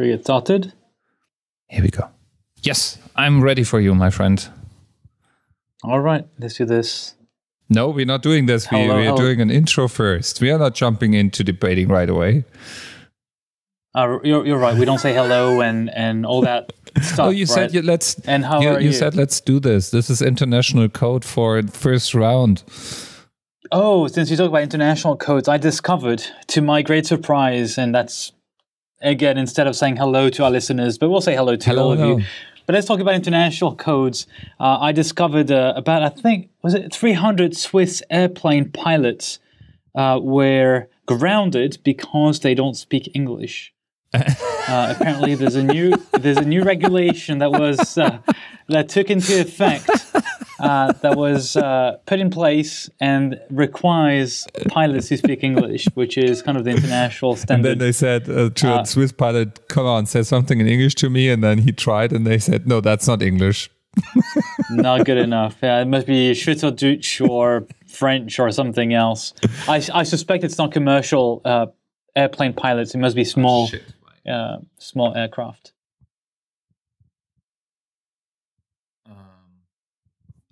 Should we get started? Here we go. Yes, I'm ready for you, my friend. All right, let's do this. No, we're not doing this. We, Hello, we are hello. doing an intro first. We are not jumping into debating right away. Uh, you're, you're right. We don't say hello and, and all that stuff. oh, you said you, let's. And how you, are you you? said let's do this. This is international code for first round. Oh, since you talk about international codes, I discovered, to my great surprise, and that's again instead of saying hello to our listeners, but we'll say hello to Hello, all of hello. you. But let's talk about international codes. Uh, I discovered uh, about I think was it 300 Swiss airplane pilots uh, were grounded because they don't speak English. Uh, apparently, there's a new there's a new regulation that was uh, that took into effect uh, that was uh, put in place and requires pilots who speak English, which is kind of the international And standard. then they said uh, to Uh, a Swiss pilot, "Come on, say something in English to me." And then he tried, and they said, "No, that's not English." Not good enough. Yeah, it must be Schweizerdeutsch or French or something else. I, I suspect it's not commercial uh, airplane pilots. It must be small uh, small aircraft.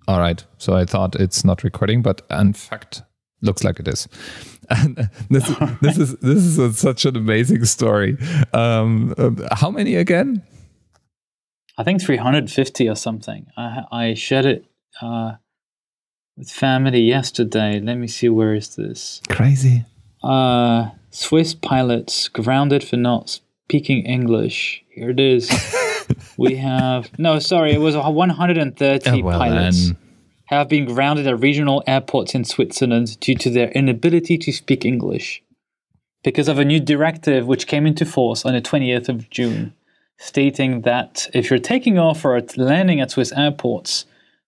All right. So I thought it's not recording, but in fact, looks like it is. And this, this is this is a, such an amazing story. Um, uh, how many again? I think 350 or something. I, I shared it uh, with family yesterday. Let me see, where is this? Crazy. Uh, Swiss pilots grounded for not speaking English. Here it is. we have, no, sorry, it was 130 Oh, well pilots then. have been grounded at regional airports in Switzerland due to their inability to speak English because of a new directive which came into force on the 20th of June, stating that if you're taking off or landing at Swiss airports,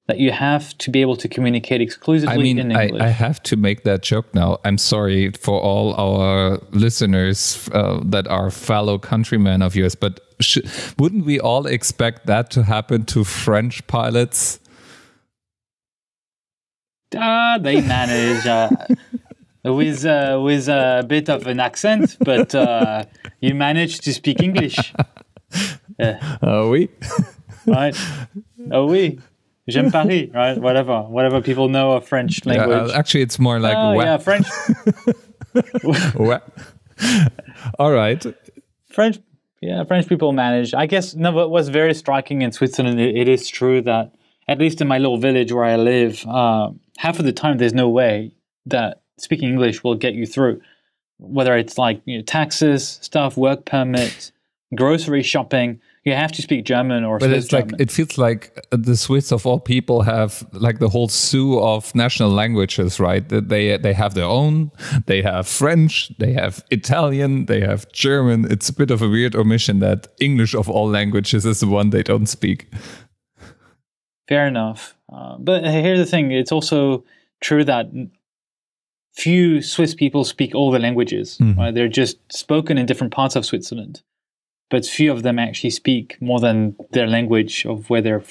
that you have to be able to communicate exclusively I mean, in I, English. I have to make that joke now. I'm sorry for all our listeners uh, that are fellow countrymen of yours, but wouldn't we all expect that to happen to French pilots? Ah, they manage uh, with uh, with a bit of an accent, but uh, you manage to speak English, Uh, we? right? Oh oui, j'aime Paris, right? Whatever, whatever people know of French Yeah, language. uh, actually, it's more like oh yeah, French, all right. French, yeah, French people manage. I guess no, but what's very striking in Switzerland, it, it is true that at least in my little village where I live, uh, half of the time there's no way that speaking English will get you through. Whether it's like you know, taxes, stuff, work permits, grocery shopping, you have to speak German or But Swiss it's like it feels like uh, the Swiss of all people have like the whole zoo of national languages, right? That They they have their own. They have French. They have Italian. They have German. It's a bit of a weird omission that English of all languages is the one they don't speak. Fair enough. Uh, but uh, here's the thing: it's also true that few Swiss people speak all the languages. Mm-hmm. Right? They're just spoken in different parts of Switzerland, but few of them actually speak more than their language of where they're,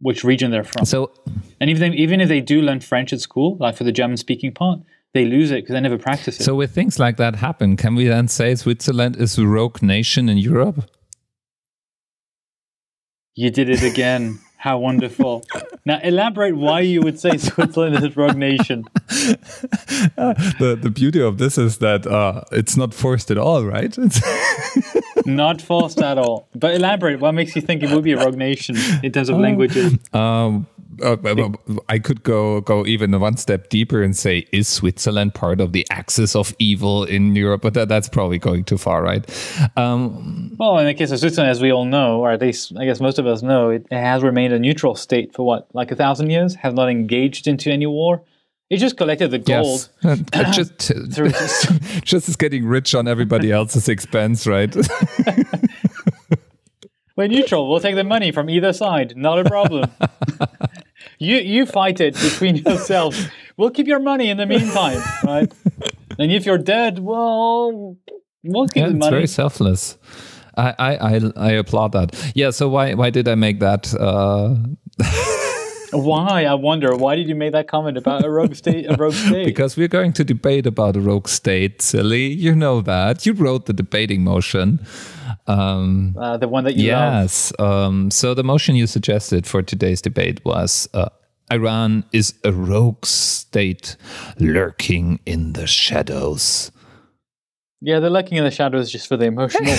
which region they're from. So and even even if they do learn French at school, like for the German-speaking part, they lose it because they never practice it. so with things like that happen, can we then say Switzerland is a rogue nation in Europe? you did it again. How wonderful! now elaborate why you would say Switzerland is a rogue nation. the the beauty of this is that uh, it's not forced at all, right? Not forced at all. But elaborate. What makes you think it would be a rogue nation in terms of languages? Um, uh, uh, I could go go even one step deeper and say, is Switzerland part of the axis of evil in Europe? But that, that's probably going too far, right? Um, Well, in the case of Switzerland, as we all know, or at least I guess most of us know, it, it has remained a neutral state for what, like a thousand years, have not engaged into any war. It just collected the gold. yes, just just- just is getting rich on everybody else's expense, right? We're neutral. We'll take the money from either side. Not a problem. you you fight it between yourselves. We'll keep your money in the meantime, right? And if you're dead, well, we'll keep yeah, the it's very selfless. I, I, I, I applaud that. Yeah. So why why did I make that? Uh, Why? I wonder. Why did you make that comment about a rogue state? A rogue state? because we're going to debate about a rogue state, silly. You know that. You wrote the debating motion. Um, uh, the one that you yes. Um, so the motion you suggested for today's debate was uh, Iran is a rogue state lurking in the shadows. Yeah, they're lurking in the shadows just for the emotional.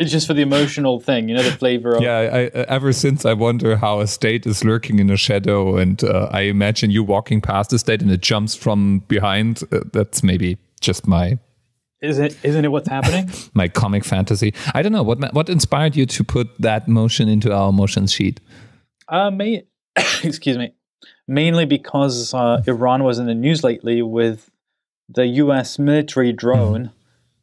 it's just for the emotional thing, you know, the flavor of. Yeah, I, I, ever since I wonder how a state is lurking in a shadow, and uh, I imagine you walking past the state and it jumps from behind. Uh, that's maybe just my. Is it? Isn't it what's happening? my comic fantasy. I don't know what what inspired you to put that motion into our motion sheet. Uh, may, excuse me. Mainly because uh, Iran was in the news lately with the U.S. military drone.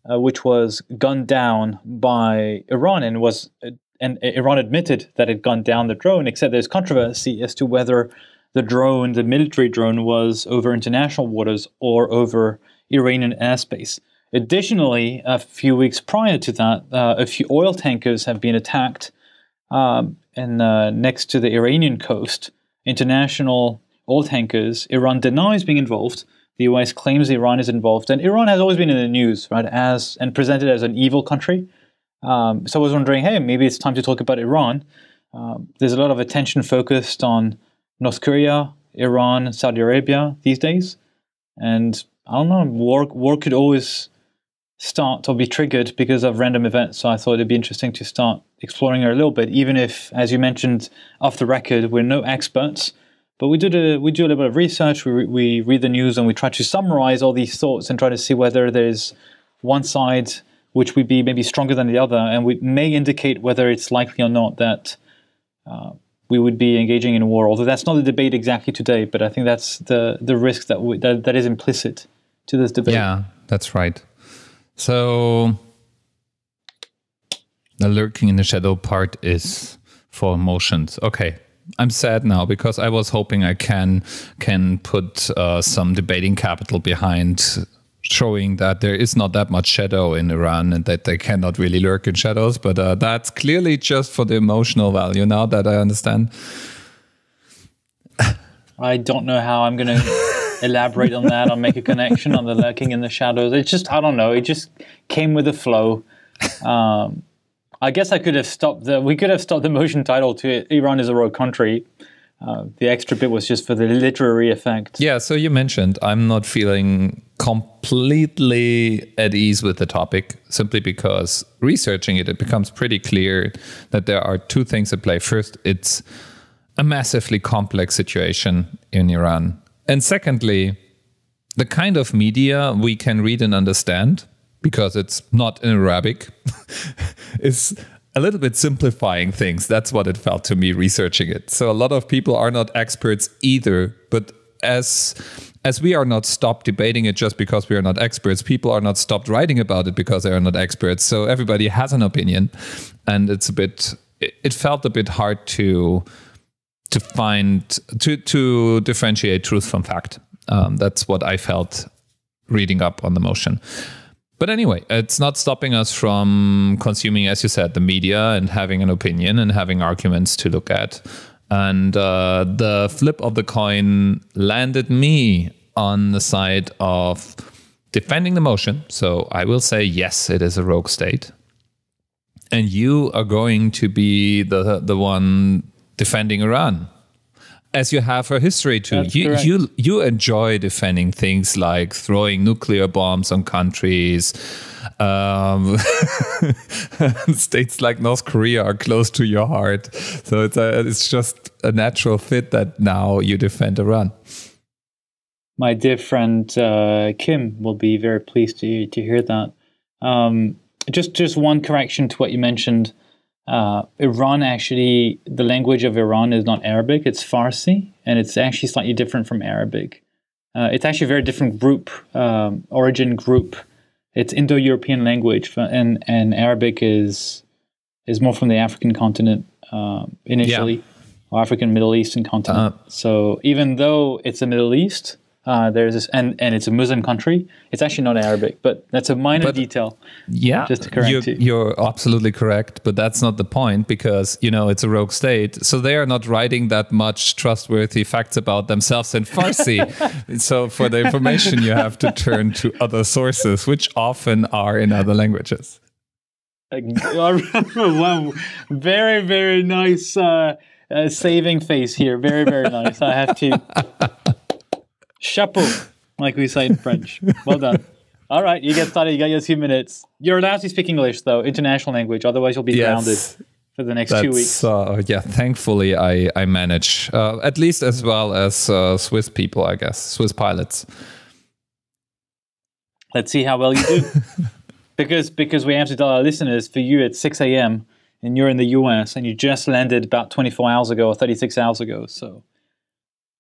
Uh, which was gunned down by Iran and was and Iran admitted that it gunned down the drone, except there's controversy as to whether the drone, the military drone, was over international waters or over Iranian airspace. Additionally, a few weeks prior to that, uh, a few oil tankers have been attacked um, and uh, next to the Iranian coast. International oil tankers. Iran denies being involved, the US claims Iran is involved, and Iran has always been in the news, right, as and presented as an evil country. Um, so I was wondering, hey, maybe it's time to talk about Iran. Um, there's a lot of attention focused on North Korea, Iran, Saudi Arabia these days, and I don't know, war war could always start or be triggered because of random events. So I thought it'd be interesting to start exploring it a little bit, even if, as you mentioned off the record, we're no experts. But we do a, we do a little bit of research. We, we read the news and we try to summarize all these thoughts and try to see whether there's one side which would be maybe stronger than the other, and we may indicate whether it's likely or not that uh, we would be engaging in war. Although that's not the debate exactly today, but I think that's the the risk that we, that, that is implicit to this debate. Yeah, that's right. So the lurking in the shadow part is for emotions. Okay, I'm sad now because I was hoping I can can put uh, some debating capital behind showing that there is not that much shadow in Iran and that they cannot really lurk in shadows. But uh, that's clearly just for the emotional value. Now that I understand, I don't know how I'm going to elaborate on that or make a connection on the lurking in the shadows. It just I don't know. It just came with the flow. Um, I guess I could have stopped the. We could have stopped the motion title to Iran is a rogue country. Uh, the extra bit was just for the literary effect. Yeah. So you mentioned I'm not feeling completely at ease with the topic simply because researching it, it becomes pretty clear that there are two things at play. First, it's a massively complex situation in Iran, and secondly, the kind of media we can read and understand because it's not in Arabic, is a little bit simplifying things. That's what it felt to me researching it. So a lot of people are not experts either, but as as we are not stopped debating it just because we are not experts, people are not stopped writing about it because they are not experts. So everybody has an opinion, and it's a bit. It felt a bit hard to to find to to differentiate truth from fact. Um, that's what I felt reading up on the motion. But anyway, it's not stopping us from consuming, as you said, the media and having an opinion and having arguments to look at. And uh, the flip of the coin landed me on the side of defending the motion. So I will say, yes, it is a rogue state. And you are going to be the, the one defending Iran as you have a history to. you, you you enjoy defending things like throwing nuclear bombs on countries. Um, states like North Korea are close to your heart, so it's a, it's just a natural fit that now you defend Iran. My dear friend uh, Kim will be very pleased to to hear that. Um, just just one correction to what you mentioned. Uh, Iran actually, the language of Iran is not Arabic, it's Farsi, and it's actually slightly different from Arabic. Uh, it's actually a very different group, um, origin group. It's Indo-European language, and and Arabic is is more from the African continent um, initially, yeah. or African Middle Eastern continent. Uh, so even though it's the Middle East, Uh, there's this, and, and it's a Muslim country. It's actually not Arabic, but that's a minor But- detail. Yeah, Just to correct you're, you. you're absolutely correct, but that's not the point because you know it's a rogue state, so they are not writing that much trustworthy facts about themselves in Farsi. so for the information, you have to turn to other sources, which often are in other languages. wow, very very nice uh, uh, saving face here. Very very nice. I have to chapeau, like we say in French. Well done. All right, you get started. You got your two minutes. You're allowed to speak English though, international language. Otherwise, you'll be grounded for the next two weeks. That's, uh, yeah, thankfully I, I manage, uh, at least as well as uh, Swiss people, I guess, Swiss pilots. Let's see how well you do. because because we have to tell our listeners for you it's 6 a.m. and you're in the US and you just landed about 24 hours ago or 36 hours ago. So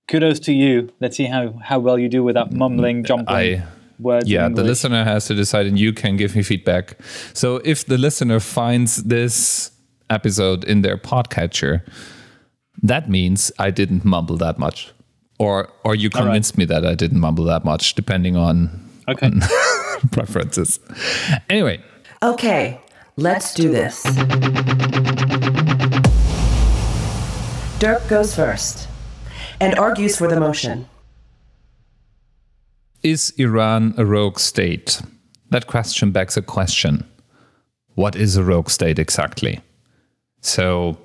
kudos to you. Let's see how, how well you do without mumbling, jumbling I, words. yeah, the listener has to decide, and you can give me feedback. So if the listener finds this episode in their podcatcher, that means I didn't mumble that much. Or, or you right. convinced me that I didn't mumble that much, depending on Okay. preferences. Anyway, Okay, let's do this. Dirk goes first and argues for the motion. Is Iran a rogue state? That question begs a question. What is a rogue state exactly? So,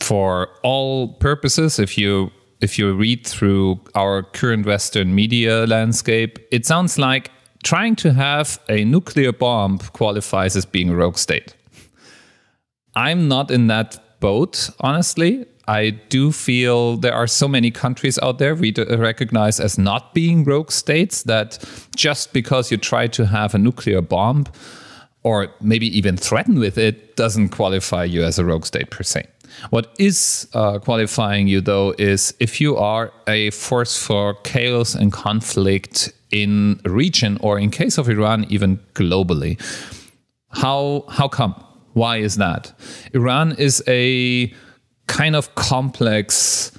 for all purposes, if you if you read through our current Western media landscape, it sounds like trying to have a nuclear bomb qualifies as being a rogue state. I'm not in that boat, honestly. I do feel there are so many countries out there we recognize as not being rogue states that just because you try to have a nuclear bomb or maybe even threaten with it doesn't qualify you as a rogue state per se. What is uh, qualifying you, though, is if you are a force for chaos and conflict in a region, or in case of Iran, even globally. How how come? Why is that? Iran is a kind of complex.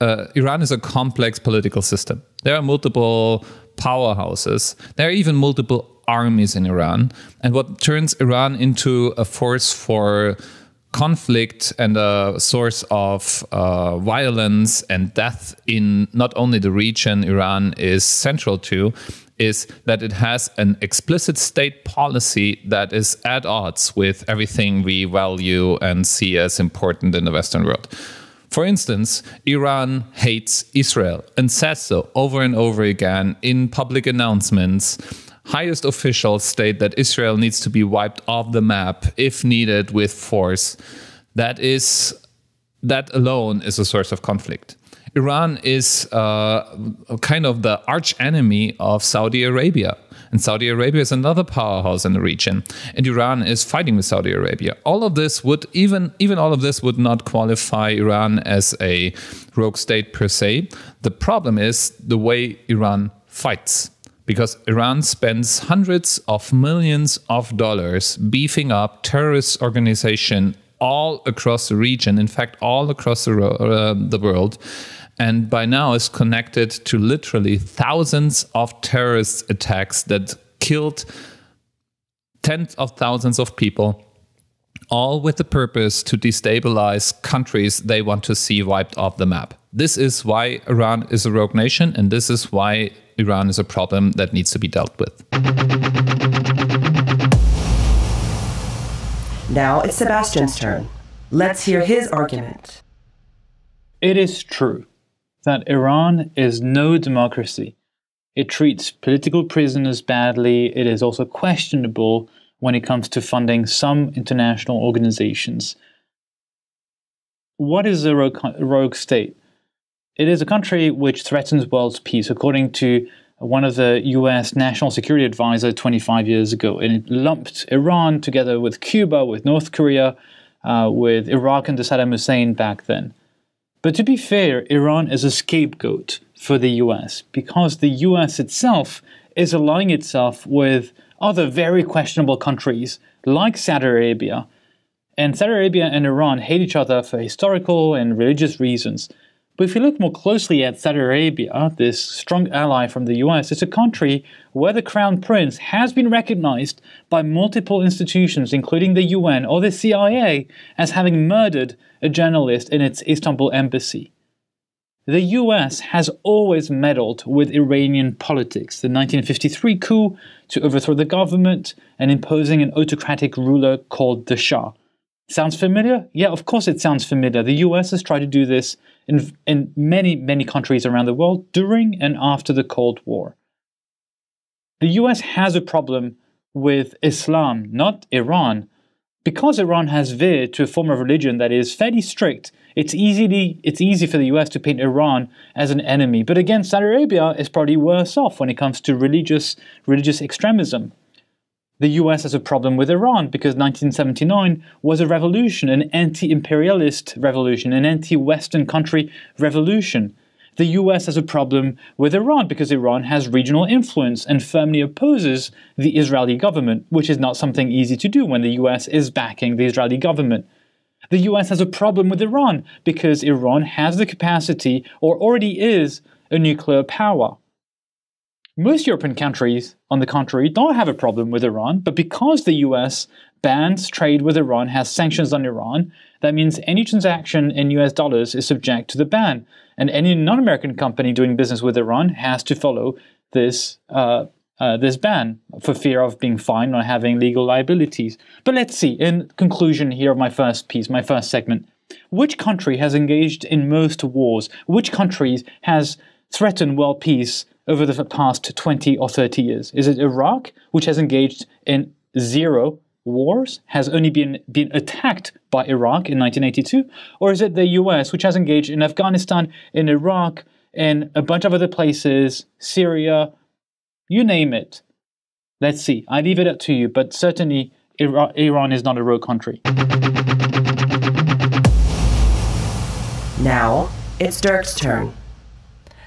Uh, Iran is a complex political system. There are multiple powerhouses. There are even multiple armies in Iran. And what turns Iran into a force for conflict and a source of uh, violence and death in not only the region Iran is central to, is that it has an explicit state policy that is at odds with everything we value and see as important in the Western world. For instance, Iran hates Israel and says so over and over again in public announcements. Highest officials state that Israel needs to be wiped off the map if needed with force. That is that alone is a source of conflict. Iran is uh, kind of the arch enemy of Saudi Arabia. And Saudi Arabia is another powerhouse in the region. And Iran is fighting with Saudi Arabia. All of this would, even, even all of this would not qualify Iran as a rogue state per se. The problem is the way Iran fights. Because Iran spends hundreds of millions of dollars beefing up terrorist organization all across the region, in fact, all across the, uh, the world, and by now is connected to literally thousands of terrorist attacks that killed tens of thousands of people, all with the purpose to destabilize countries they want to see wiped off the map. This is why Iran is a rogue nation, and this is why Iran is a problem that needs to be dealt with. Now it's Sebastian's turn. Let's hear his argument. It is true that Iran is no democracy. It treats political prisoners badly. It is also questionable when it comes to funding some international organizations. What is a rogue, rogue state? It is a country which threatens world peace, according to one of the US National Security Advisor 25 years ago. And it lumped Iran together with Cuba, with North Korea, uh, with Iraq and Saddam Hussein back then. But to be fair, Iran is a scapegoat for the US because the US itself is aligning itself with other very questionable countries like Saudi Arabia. And Saudi Arabia and Iran hate each other for historical and religious reasons. But if you look more closely at Saudi Arabia, this strong ally from the US, it's a country where the crown prince has been recognized by multiple institutions, including the UN or the CIA, as having murdered a journalist in its Istanbul embassy. The US has always meddled with Iranian politics. The 1953 coup to overthrow the government and imposing an autocratic ruler called the Shah. Sounds familiar? Yeah, of course it sounds familiar. The US has tried to do this in, in many, many countries around the world during and after the Cold War. The US has a problem with Islam, not Iran. Because Iran has veered to a form of religion that is fairly strict, it's easily it's easy for the US to paint Iran as an enemy. But again, Saudi Arabia is probably worse off when it comes to religious religious extremism. The US has a problem with Iran because 1979 was a revolution, an anti imperialist revolution, an anti Western country revolution. The US has a problem with Iran because Iran has regional influence and firmly opposes the Israeli government, which is not something easy to do when the US is backing the Israeli government. The US has a problem with Iran because Iran has the capacity, or already is, a nuclear power. Most European countries, on the contrary, don't have a problem with Iran, but because the US bans trade with Iran, has sanctions on Iran, that means any transaction in US dollars is subject to the ban. And any non American company doing business with Iran has to follow this, uh, uh, this ban for fear of being fined or having legal liabilities. But let's see, in conclusion here of my first piece, my first segment, which country has engaged in most wars? Which countries has threatened world peace over the past 20 or 30 years? Is it Iraq, which has engaged in zero wars, has only been, been attacked by Iraq in 1982? Or is it the US, which has engaged in Afghanistan, in Iraq, in a bunch of other places, Syria, you name it? Let's see. I leave it up to you, but certainly Iran is not a rogue country. Now, it's Dirk's turn.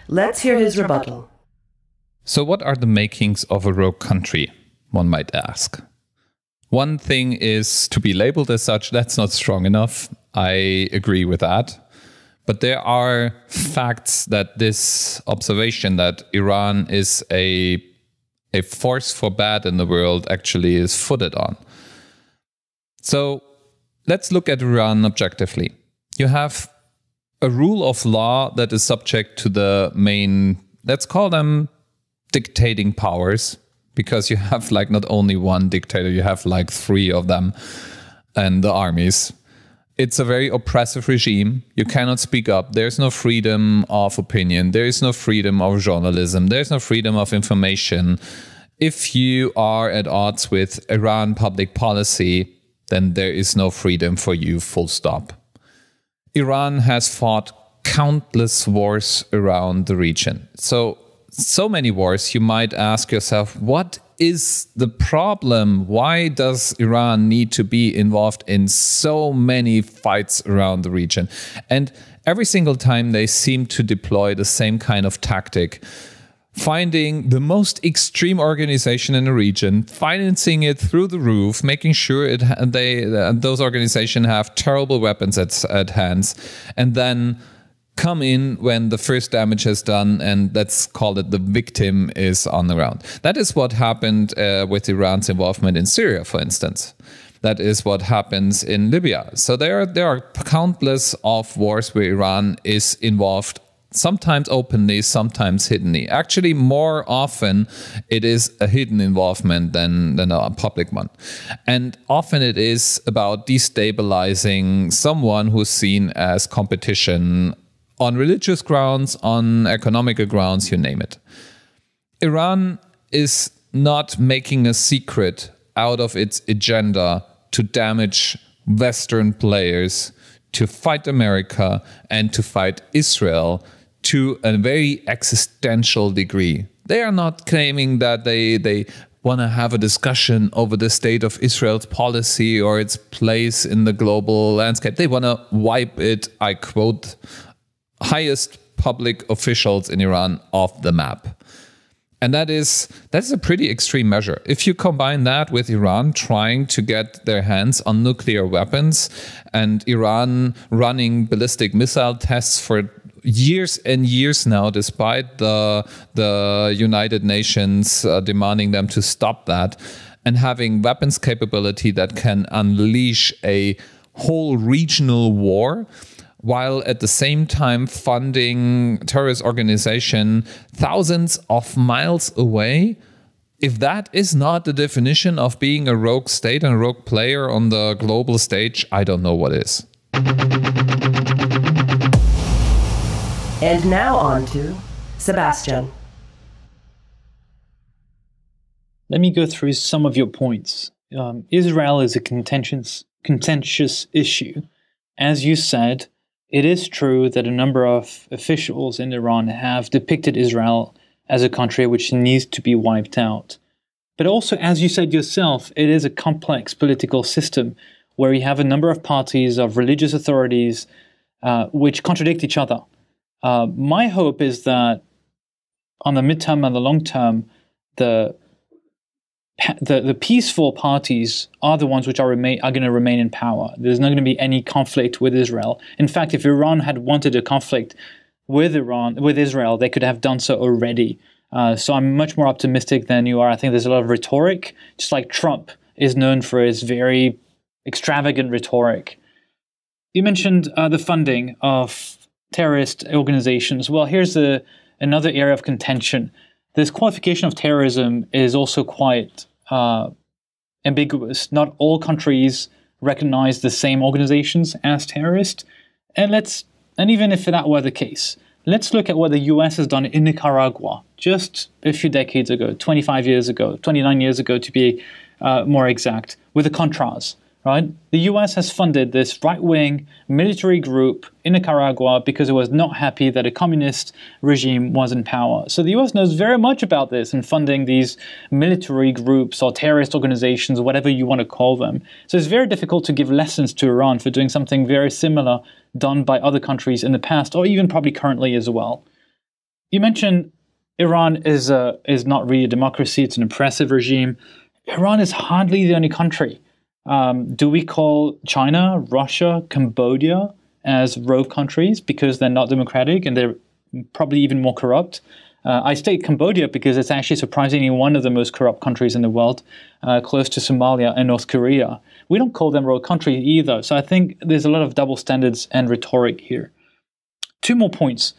Let's hear his rebuttal. So, what are the makings of a rogue country? One might ask. One thing is to be labeled as such, that's not strong enough. I agree with that. But there are facts that this observation that Iran is a, a force for bad in the world actually is footed on. So let's look at Iran objectively. You have a rule of law that is subject to the main, let's call them dictating powers because you have like not only one dictator, you have like three of them and the armies. It's a very oppressive regime. You cannot speak up. There's no freedom of opinion. There is no freedom of journalism. There's no freedom of information. If you are at odds with Iran public policy, then there is no freedom for you, full stop. Iran has fought countless wars around the region. So so many wars, you might ask yourself, what is the problem? Why does Iran need to be involved in so many fights around the region? And every single time they seem to deploy the same kind of tactic finding the most extreme organization in the region, financing it through the roof, making sure it they uh, those organizations have terrible weapons at at hands, and then come in when the first damage is done and let's call it the victim is on the ground. That is what happened uh, with Iran's involvement in Syria, for instance. That is what happens in Libya. So there, there are countless of wars where Iran is involved sometimes openly, sometimes hiddenly. Actually, more often it is a hidden involvement than, than a public one. And often it is about destabilizing someone who's seen as competition on religious grounds, on economical grounds, you name it. Iran is not making a secret out of its agenda to damage Western players, to fight America, and to fight Israel to a very existential degree. They are not claiming that they, they want to have a discussion over the state of Israel's policy or its place in the global landscape. They want to wipe it, I quote, highest public officials in Iran off the map. And that is that's a pretty extreme measure. If you combine that with Iran trying to get their hands on nuclear weapons and Iran running ballistic missile tests for years and years now, despite the the United Nations uh, demanding them to stop that, and having weapons capability that can unleash a whole regional war while at the same time funding terrorist organization thousands of miles away if that is not the definition of being a rogue state and a rogue player on the global stage i don't know what is And now on to Sebastian. Let me go through some of your points. Um, Israel is a contentious, contentious issue. As you said, it is true that a number of officials in Iran have depicted Israel as a country which needs to be wiped out. But also, as you said yourself, it is a complex political system where you have a number of parties, of religious authorities, uh, which contradict each other. Uh, my hope is that on the midterm and the long term, the the, the peaceful parties are the ones which are remain are going to remain in power. There's not going to be any conflict with Israel. In fact, if Iran had wanted a conflict with Iran with Israel, they could have done so already. Uh, so I'm much more optimistic than you are. I think there's a lot of rhetoric, just like Trump is known for his very extravagant rhetoric. You mentioned uh, the funding of terrorist organizations. Well, here's a, another area of contention. This qualification of terrorism is also quite uh, ambiguous. Not all countries recognize the same organizations as terrorist. And let's and even if that were the case, let's look at what the US has done in Nicaragua just a few decades ago, 25 years ago, 29 years ago to be uh, more exact, with the Contras right? The US has funded this right wing military group in Nicaragua because it was not happy that a communist regime was in power. So the US knows very much about this and funding these military groups or terrorist organizations, whatever you want to call them. So it's very difficult to give lessons to Iran for doing something very similar done by other countries in the past or even probably currently as well. You mentioned Iran is, a, is not really a democracy, it's an oppressive regime. Iran is hardly the only country um, do we call China, Russia, Cambodia as rogue countries because they're not democratic and they're probably even more corrupt? Uh, I state Cambodia because it's actually surprisingly one of the most corrupt countries in the world, uh, close to Somalia and North Korea. We don't call them rogue countries either. So I think there's a lot of double standards and rhetoric here. Two more points.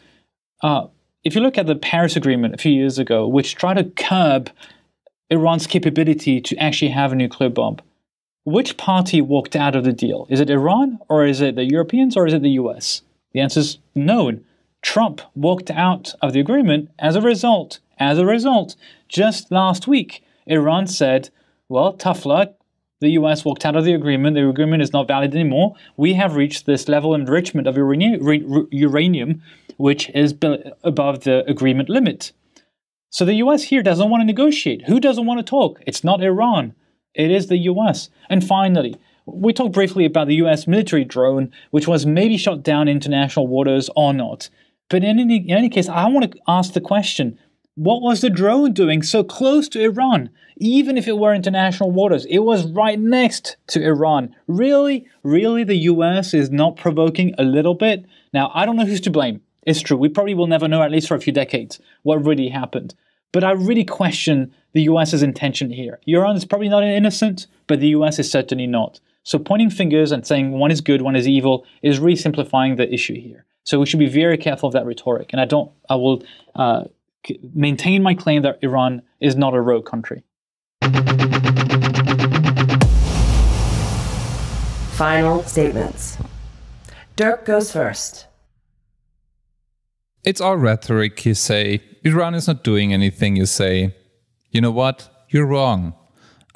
Uh, if you look at the Paris Agreement a few years ago, which tried to curb Iran's capability to actually have a nuclear bomb, which party walked out of the deal? Is it Iran, or is it the Europeans, or is it the US? The answer is no. Trump walked out of the agreement as a result. As a result, just last week, Iran said, well, tough luck. The US walked out of the agreement. The agreement is not valid anymore. We have reached this level of enrichment of uranium, which is above the agreement limit. So the US here doesn't want to negotiate. Who doesn't want to talk? It's not Iran. It is the US. And finally, we talked briefly about the US military drone, which was maybe shot down in international waters or not. But in any, in any case, I want to ask the question what was the drone doing so close to Iran? Even if it were international waters, it was right next to Iran. Really, really, the US is not provoking a little bit? Now, I don't know who's to blame. It's true. We probably will never know, at least for a few decades, what really happened. But I really question the US's intention here. Iran is probably not innocent, but the US is certainly not. So pointing fingers and saying one is good, one is evil is really simplifying the issue here. So we should be very careful of that rhetoric. And I don't, I will uh, maintain my claim that Iran is not a rogue country. Final statements. Dirk goes first. It's all rhetoric, you say. Iran is not doing anything, you say. You know what? You're wrong.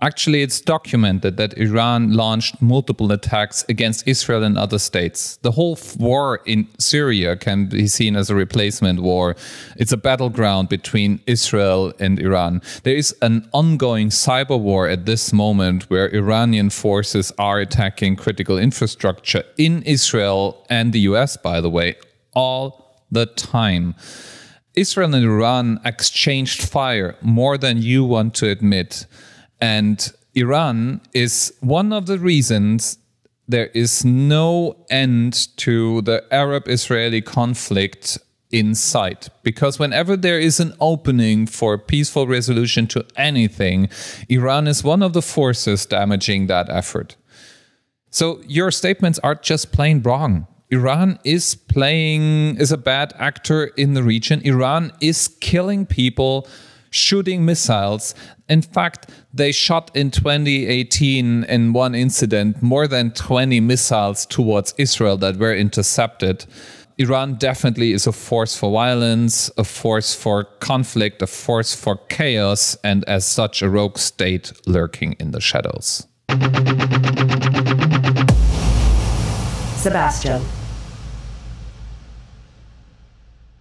Actually, it's documented that Iran launched multiple attacks against Israel and other states. The whole war in Syria can be seen as a replacement war. It's a battleground between Israel and Iran. There is an ongoing cyber war at this moment where Iranian forces are attacking critical infrastructure in Israel and the US, by the way, all the time. Israel and Iran exchanged fire more than you want to admit. And Iran is one of the reasons there is no end to the Arab Israeli conflict in sight. Because whenever there is an opening for peaceful resolution to anything, Iran is one of the forces damaging that effort. So your statements are just plain wrong. Iran is playing, is a bad actor in the region. Iran is killing people, shooting missiles. In fact, they shot in 2018 in one incident more than 20 missiles towards Israel that were intercepted. Iran definitely is a force for violence, a force for conflict, a force for chaos, and as such, a rogue state lurking in the shadows. Sebastian.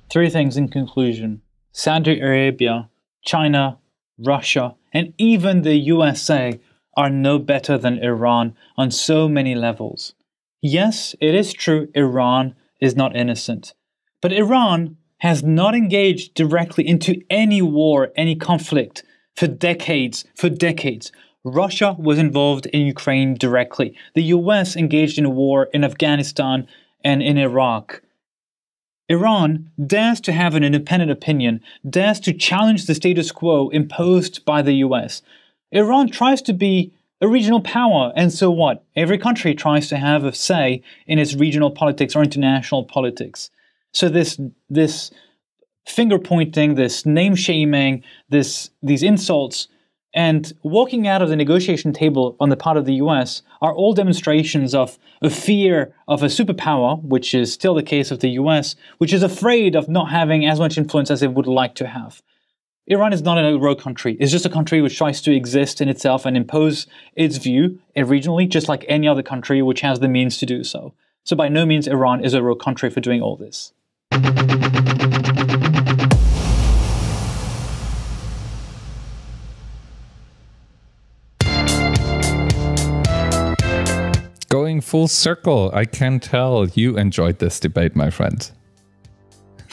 Three things in conclusion Saudi Arabia, China, Russia, and even the USA are no better than Iran on so many levels. Yes, it is true Iran is not innocent. But Iran has not engaged directly into any war, any conflict for decades, for decades. Russia was involved in Ukraine directly. The US engaged in a war in Afghanistan and in Iraq. Iran dares to have an independent opinion, dares to challenge the status quo imposed by the US. Iran tries to be a regional power. And so what? Every country tries to have a say in its regional politics or international politics. So this this finger pointing, this name shaming, this these insults, and walking out of the negotiation table on the part of the US are all demonstrations of a fear of a superpower, which is still the case of the US, which is afraid of not having as much influence as it would like to have. Iran is not a rogue country. It's just a country which tries to exist in itself and impose its view regionally, just like any other country which has the means to do so. So by no means Iran is a rogue country for doing all this. Full circle, I can tell you enjoyed this debate, my friend.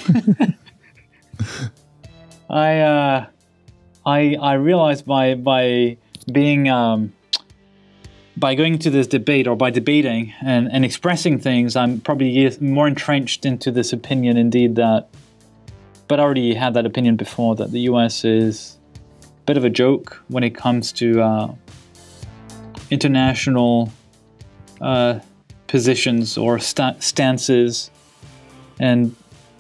I uh, I I realized by by being um, by going to this debate or by debating and, and expressing things, I'm probably more entrenched into this opinion indeed that but I already had that opinion before that the US is a bit of a joke when it comes to uh, international uh, positions or sta- stances and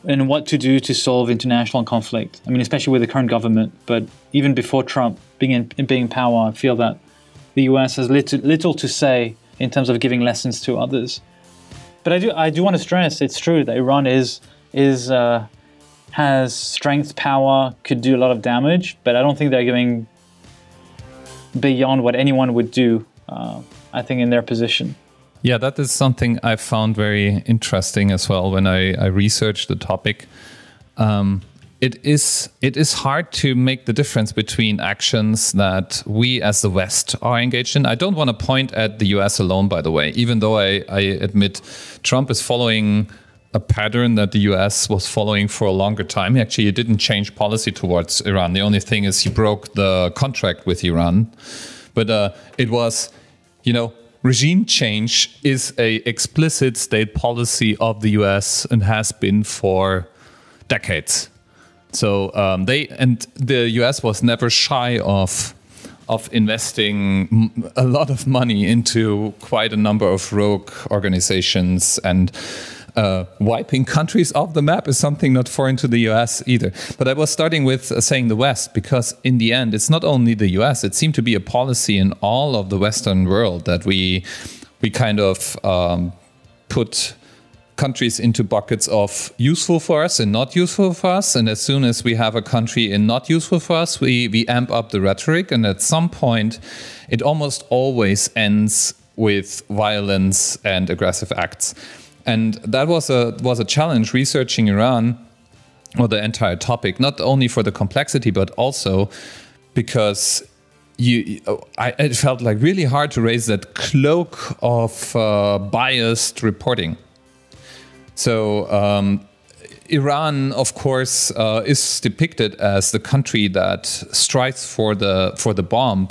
and what to do to solve international conflict. I mean, especially with the current government, but even before Trump being in, being in power, I feel that the U.S. has little, little to say in terms of giving lessons to others. But I do I do want to stress it's true that Iran is is uh, has strength, power, could do a lot of damage, but I don't think they're going beyond what anyone would do. Uh, I think in their position. Yeah, that is something I found very interesting as well when I, I researched the topic. Um, it is it is hard to make the difference between actions that we as the West are engaged in. I don't want to point at the US alone, by the way, even though I, I admit Trump is following a pattern that the US was following for a longer time. He Actually, he didn't change policy towards Iran. The only thing is he broke the contract with Iran. But uh, it was, you know, regime change is a explicit state policy of the US and has been for decades. So um, they and the US was never shy of of investing a lot of money into quite a number of rogue organizations and uh, wiping countries off the map is something not foreign to the US either. But I was starting with uh, saying the West because, in the end, it's not only the US, it seemed to be a policy in all of the Western world that we, we kind of um, put countries into buckets of useful for us and not useful for us. And as soon as we have a country in not useful for us, we, we amp up the rhetoric. And at some point, it almost always ends with violence and aggressive acts and that was a was a challenge researching Iran or the entire topic, not only for the complexity but also because you, I, it felt like really hard to raise that cloak of uh, biased reporting. So um, Iran, of course, uh, is depicted as the country that strives for the for the bomb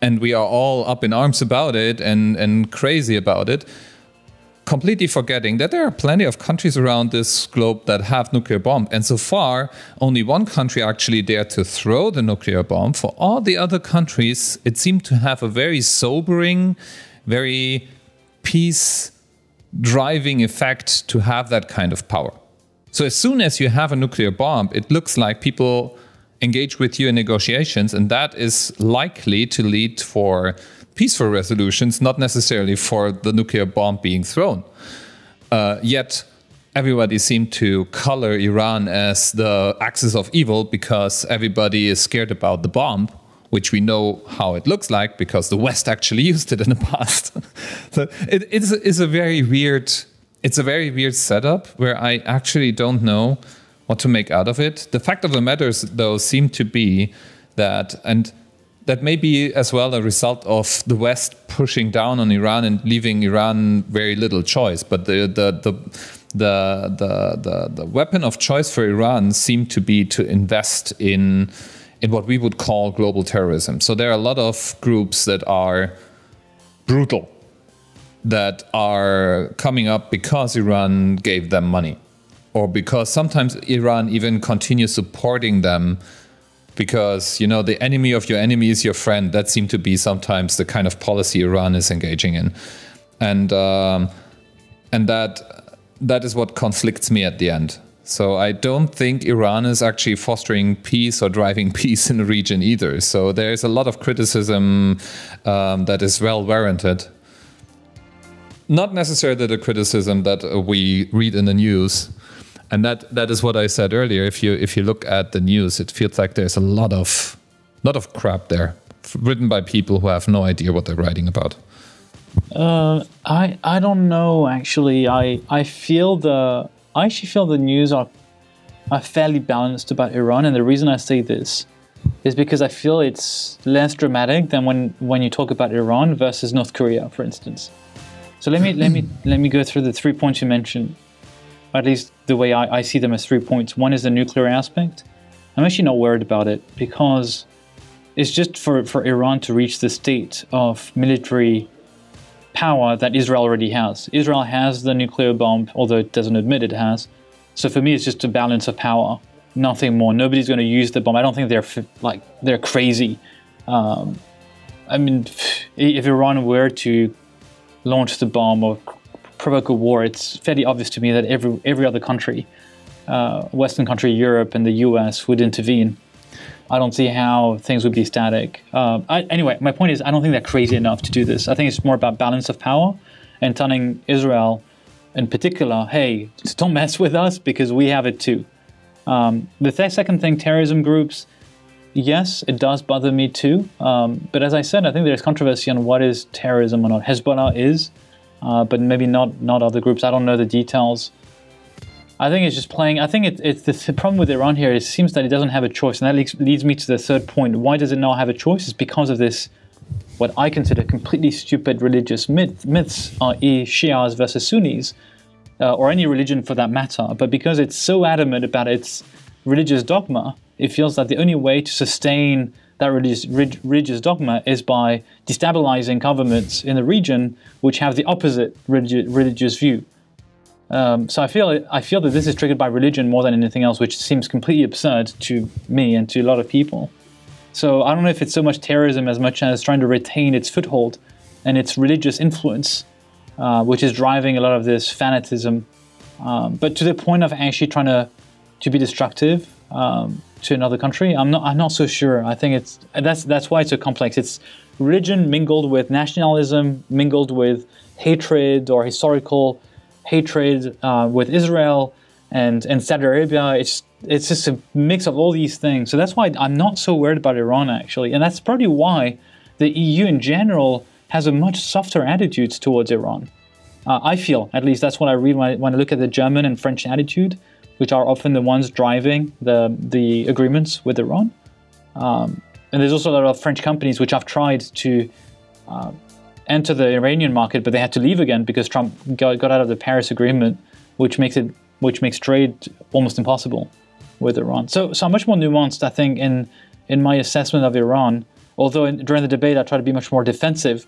and we are all up in arms about it and, and crazy about it, completely forgetting that there are plenty of countries around this globe that have nuclear bomb. And so far, only one country actually dared to throw the nuclear bomb. For all the other countries, it seemed to have a very sobering, very peace driving effect to have that kind of power. So as soon as you have a nuclear bomb, it looks like people engage with you in negotiations, and that is likely to lead for peaceful resolutions, not necessarily for the nuclear bomb being thrown. Uh, yet everybody seemed to color Iran as the axis of evil because everybody is scared about the bomb, which we know how it looks like because the West actually used it in the past. so it, it's, it's a very weird. It's a very weird setup where I actually don't know what to make out of it. The fact of the matter, though, seem to be that, and that may be as well a result of the West pushing down on Iran and leaving Iran very little choice. But the the the the the, the, the weapon of choice for Iran seemed to be to invest in in what we would call global terrorism. So there are a lot of groups that are brutal, that are coming up because Iran gave them money or because sometimes Iran even continues supporting them because you know the enemy of your enemy is your friend. That seemed to be sometimes the kind of policy Iran is engaging in, and um, and that that is what conflicts me at the end. So I don't think Iran is actually fostering peace or driving peace in the region either. So there is a lot of criticism um, that is well warranted. Not necessarily the criticism that we read in the news, and that that is what I said earlier. If you if you look at the news, it feels like there's a lot of lot of crap there, written by people who have no idea what they're writing about. Uh, I I don't know actually. I I feel the I actually feel the news are are fairly balanced about Iran, and the reason I say this is because I feel it's less dramatic than when when you talk about Iran versus North Korea, for instance. So let me let me let me go through the three points you mentioned at least the way I, I see them as three points. One is the nuclear aspect. I'm actually not worried about it because it's just for, for Iran to reach the state of military power that Israel already has. Israel has the nuclear bomb, although it doesn't admit it has. So for me, it's just a balance of power, nothing more. Nobody's going to use the bomb. I don't think they're like they're crazy. Um, I mean, if Iran were to launch the bomb or provoke a war, it's fairly obvious to me that every every other country, uh, Western country, Europe, and the U.S. would intervene. I don't see how things would be static. Uh, I, anyway, my point is, I don't think they're crazy enough to do this. I think it's more about balance of power and telling Israel, in particular, hey, don't mess with us because we have it too. Um, the th- second thing, terrorism groups. Yes, it does bother me too. Um, but as I said, I think there's controversy on what is terrorism or not. Hezbollah is uh, but maybe not not other groups. I don't know the details. I think it's just playing. I think it, it's the problem with Iran here. It seems that it doesn't have a choice, and that leads, leads me to the third point. Why does it not have a choice? It's because of this, what I consider completely stupid religious myth, myths, i.e., Shias versus Sunnis, uh, or any religion for that matter. But because it's so adamant about its religious dogma, it feels that the only way to sustain that religious, dogma is by destabilizing governments in the region which have the opposite religious view. Um, so I feel I feel that this is triggered by religion more than anything else, which seems completely absurd to me and to a lot of people. So I don't know if it's so much terrorism as much as trying to retain its foothold and its religious influence, uh, which is driving a lot of this fanatism. Um, but to the point of actually trying to to be destructive. Um, to another country? I'm not. I'm not so sure. I think it's that's that's why it's so complex. It's religion mingled with nationalism, mingled with hatred or historical hatred uh, with Israel and and Saudi Arabia. It's it's just a mix of all these things. So that's why I'm not so worried about Iran actually, and that's probably why the EU in general has a much softer attitude towards Iran. Uh, I feel, at least that's what I read when I, when I look at the German and French attitude which are often the ones driving the the agreements with Iran. Um, and there's also a lot of French companies which have tried to uh, enter the Iranian market, but they had to leave again because Trump got, got out of the Paris Agreement, which makes it which makes trade almost impossible with Iran. So, so I'm much more nuanced, I think, in in my assessment of Iran Although in, during the debate, I try to be much more defensive.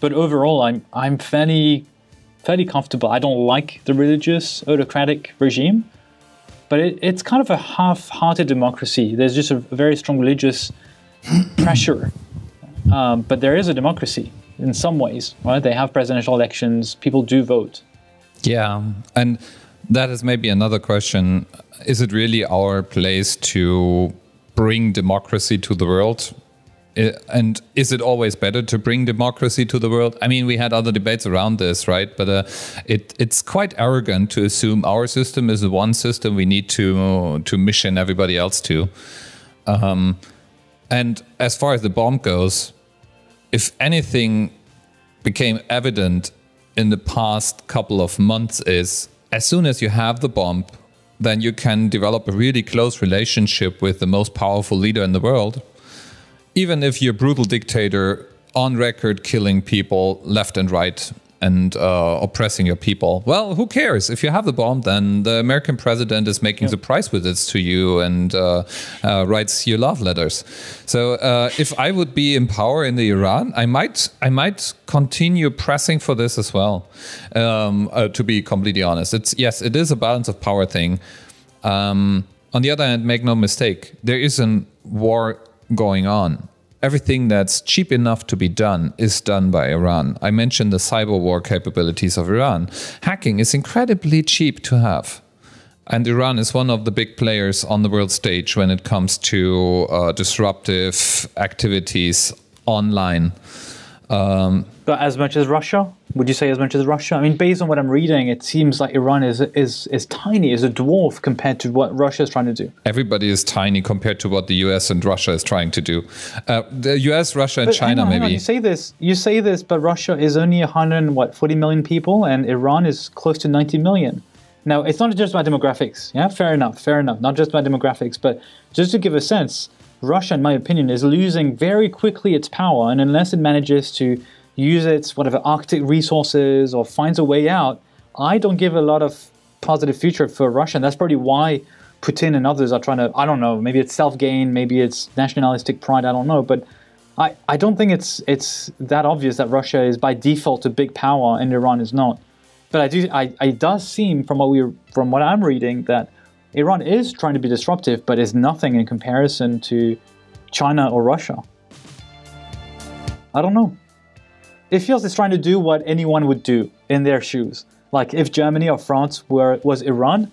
But overall, I'm I'm fairly fairly comfortable. I don't like the religious autocratic regime, but it, it's kind of a half-hearted democracy. There's just a, very strong religious pressure, um, but there is a democracy in some ways. Right? They have presidential elections. People do vote. Yeah, and that is maybe another question. Is it really our place to bring democracy to the world? And is it always better to bring democracy to the world? I mean, we had other debates around this, right? But uh, it, it's quite arrogant to assume our system is the one system we need to to mission everybody else to. Um, and as far as the bomb goes, if anything became evident in the past couple of months is as soon as you have the bomb, then you can develop a really close relationship with the most powerful leader in the world. Even if you're a brutal dictator on record killing people left and right and uh, oppressing your people. Well, who cares? If you have the bomb, then the American president is making yeah. surprise visits to you and uh, uh, writes you love letters. So uh, if I would be in power in the Iran, I might I might continue pressing for this as well. Um, uh, to be completely honest, it's yes, it is a balance of power thing. Um, on the other hand, make no mistake, there is a war going on everything that's cheap enough to be done is done by Iran. I mentioned the cyber war capabilities of Iran. Hacking is incredibly cheap to have. And Iran is one of the big players on the world stage when it comes to uh, disruptive activities online. Um, but as much as Russia? Would you say as much as Russia? I mean, based on what I'm reading, it seems like Iran is is is tiny, is a dwarf compared to what Russia is trying to do. Everybody is tiny compared to what the U.S. and Russia is trying to do. Uh, the U.S., Russia, and but China, on, maybe. On, you say this, you say this, but Russia is only 100 what 40 million people, and Iran is close to 90 million. Now, it's not just about demographics. Yeah, fair enough, fair enough. Not just about demographics, but just to give a sense, Russia, in my opinion, is losing very quickly its power, and unless it manages to use its whatever Arctic resources or finds a way out, I don't give a lot of positive future for Russia. And that's probably why Putin and others are trying to, I don't know, maybe it's self gain, maybe it's nationalistic pride, I don't know. But I, I don't think it's it's that obvious that Russia is by default a big power and Iran is not. But I do I, it does seem from what we from what I'm reading that Iran is trying to be disruptive, but is nothing in comparison to China or Russia. I don't know it feels it's trying to do what anyone would do in their shoes. Like if Germany or France were was Iran,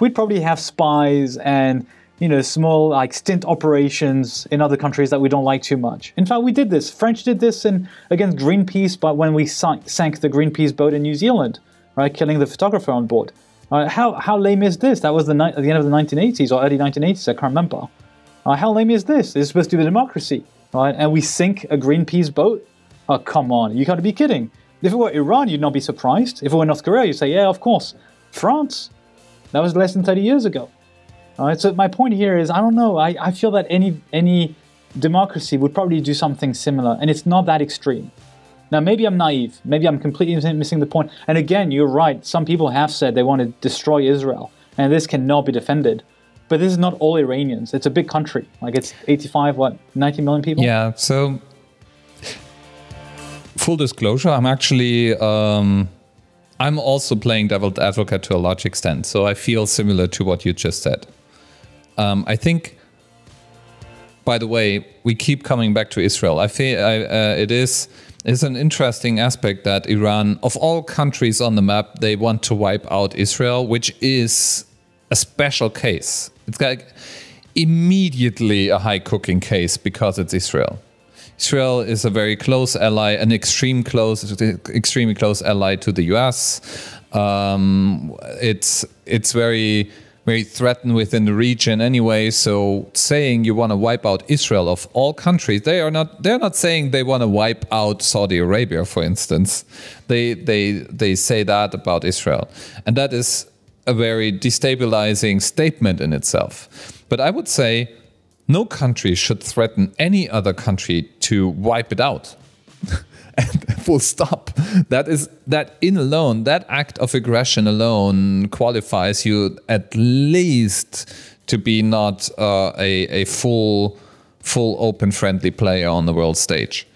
we'd probably have spies and you know small like stint operations in other countries that we don't like too much. In fact, we did this. French did this in against Greenpeace, but when we sank, sank the Greenpeace boat in New Zealand, right, killing the photographer on board. Uh, how how lame is this? That was the ni- at the end of the 1980s or early 1980s. I can't remember. Uh, how lame is this? This is supposed to be democracy, right? And we sink a Greenpeace boat Oh, come on. You got to be kidding. If it were Iran, you'd not be surprised. If it were North Korea, you'd say, yeah, of course. France, that was less than 30 years ago. All right, so my point here is I don't know. I, I feel that any, any democracy would probably do something similar, and it's not that extreme. Now, maybe I'm naive. Maybe I'm completely missing the point. And again, you're right. Some people have said they want to destroy Israel, and this cannot be defended. But this is not all Iranians. It's a big country. Like it's 85, what, 90 million people? Yeah. So full disclosure, I'm actually um, I'm also playing devil's advocate to a large extent, so I feel similar to what you just said. Um, I think. By the way, we keep coming back to Israel. I feel I, uh, it is is an interesting aspect that Iran, of all countries on the map, they want to wipe out Israel, which is a special case. It's like immediately a high cooking case because it's Israel. Israel is a very close ally, an extreme close, extremely close ally to the U.S. Um, it's it's very very threatened within the region anyway. So saying you want to wipe out Israel of all countries, they are not they're not saying they want to wipe out Saudi Arabia, for instance. They they they say that about Israel, and that is a very destabilizing statement in itself. But I would say no country should threaten any other country to wipe it out. and full stop. That is that in alone, that act of aggression alone qualifies you at least to be not uh, a, a full full open friendly player on the world stage.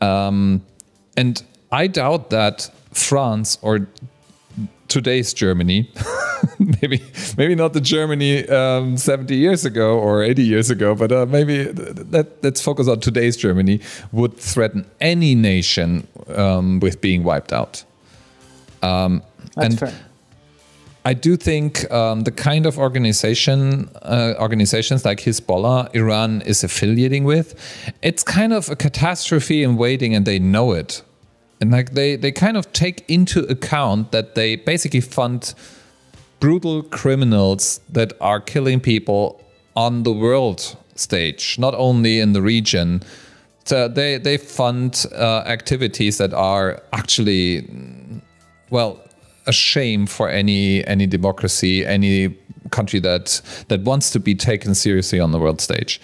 Um, and I doubt that France or today's Germany, maybe maybe not the Germany um, 70 years ago or 80 years ago, but uh, maybe let, let's focus on today's Germany, would threaten any nation um, with being wiped out. Um, That's fair. I do think um, the kind of organization uh, organizations like Hezbollah Iran is affiliating with, it's kind of a catastrophe in waiting, and they know it, and like they they kind of take into account that they basically fund brutal criminals that are killing people on the world stage, not only in the region. So they they fund uh, activities that are actually well a shame for any any democracy, any country that that wants to be taken seriously on the world stage.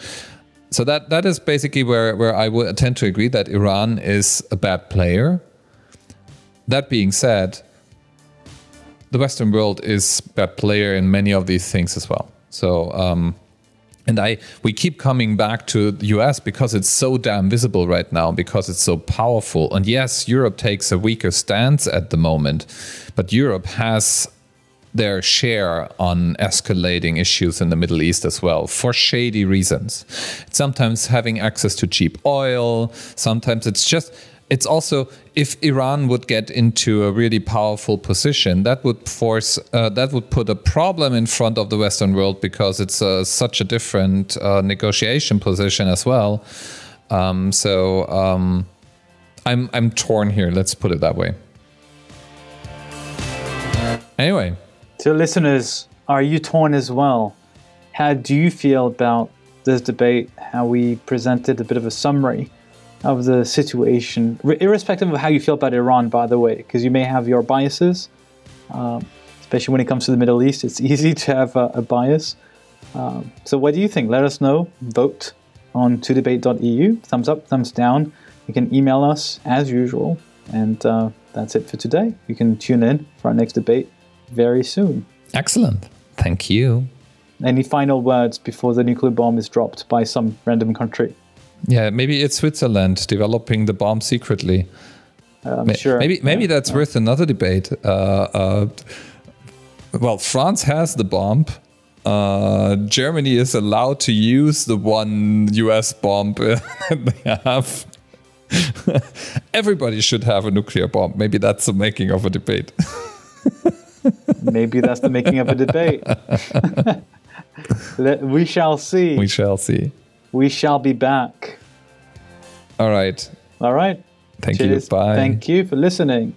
So that that is basically where where I would tend to agree that Iran is a bad player. That being said, the Western world is a bad player in many of these things as well. So um, and I we keep coming back to the US because it's so damn visible right now because it's so powerful. And yes, Europe takes a weaker stance at the moment, but Europe has their share on escalating issues in the Middle East as well for shady reasons. Sometimes having access to cheap oil, sometimes it's just it's also if Iran would get into a really powerful position, that would force uh, that would put a problem in front of the Western world because it's uh, such a different uh, negotiation position as well. Um, so um, I'm I'm torn here. Let's put it that way. Anyway, to listeners, are you torn as well? How do you feel about this debate? How we presented a bit of a summary of the situation, irrespective of how you feel about Iran, by the way, because you may have your biases, um, especially when it comes to the Middle East. It's easy to have a, a bias. Um, so, what do you think? Let us know. Vote on 2debate.eu. Thumbs up, thumbs down. You can email us as usual. And uh, that's it for today. You can tune in for our next debate very soon. Excellent. Thank you. Any final words before the nuclear bomb is dropped by some random country? Yeah, maybe it's Switzerland developing the bomb secretly. I'm sure. Maybe maybe yeah. that's yeah. worth another debate. Uh, uh, well, France has the bomb. Uh, Germany is allowed to use the one US bomb they have. Everybody should have a nuclear bomb. Maybe that's the making of a debate. Maybe that's the making of a debate. we shall see. We shall see. We shall be back. All right. All right. Thank Cheers. you. Bye. Thank you for listening.